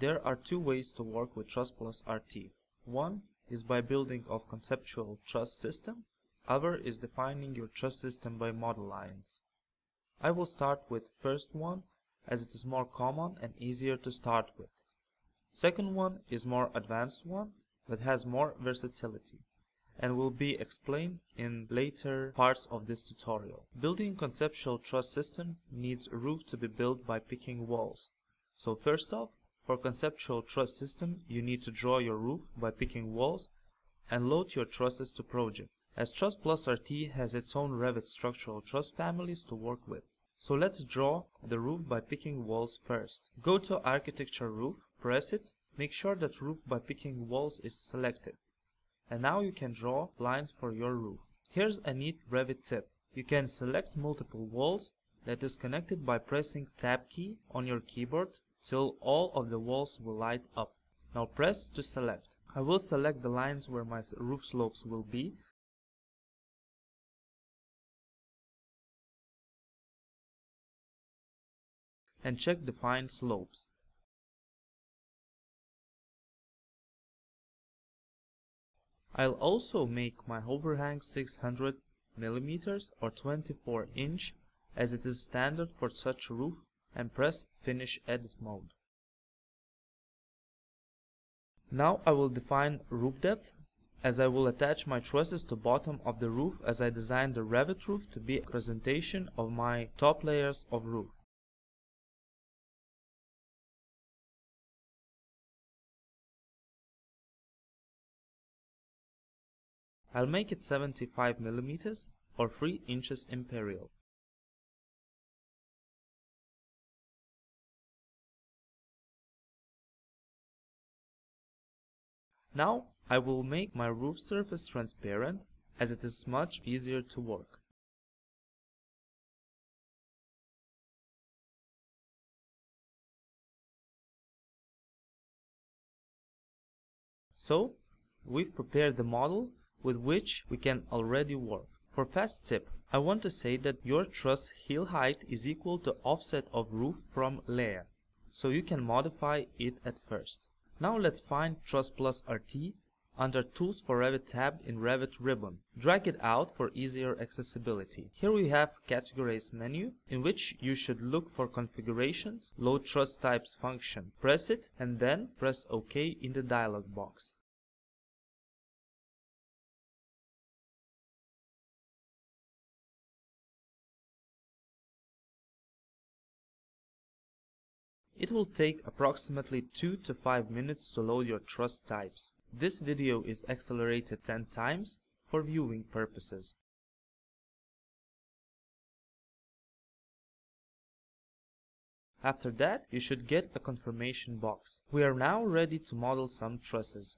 There are two ways to work with Truss Plus RT. One is by building of conceptual truss system, other is defining your truss system by model lines. I will start with first one as it is more common and easier to start with. Second one is more advanced one that has more versatility and will be explained in later parts of this tutorial. Building conceptual truss system needs a roof to be built by picking walls. So first off, for conceptual truss system, you need to draw your roof by picking walls and load your trusses to project, as Truss Plus RT has its own Revit structural truss families to work with. So let's draw the roof by picking walls first. Go to Architecture Roof, press it, make sure that Roof by picking walls is selected. And now you can draw lines for your roof. Here's a neat Revit tip. You can select multiple walls that is connected by pressing Tab key on your keyboard till all of the walls will light up. Now press to select. I will select the lines where my roof slopes will be and check define slopes. I'll also make my overhang 600 millimeters or 24 inch as it is standard for such roof and press finish edit mode. Now I will define roof depth as I will attach my trusses to bottom of the roof as I designed the Revit roof to be a presentation of my top layers of roof. I'll make it 75 millimeters or 3 inches imperial. Now I will make my roof surface transparent as it is much easier to work. So, we've prepared the model with which we can already work. For fast tip, I want to say that your truss heel height is equal to offset of roof from layer, so you can modify it at first. Now let's find Truss Plus RT under Tools for Revit tab in Revit ribbon. Drag it out for easier accessibility. Here we have Categorize menu, in which you should look for Configurations, Load Truss Types function. Press it and then press OK in the dialog box. It will take approximately 2 to 5 minutes to load your truss types. This video is accelerated 10 times for viewing purposes. After that, you should get a confirmation box. We are now ready to model some trusses.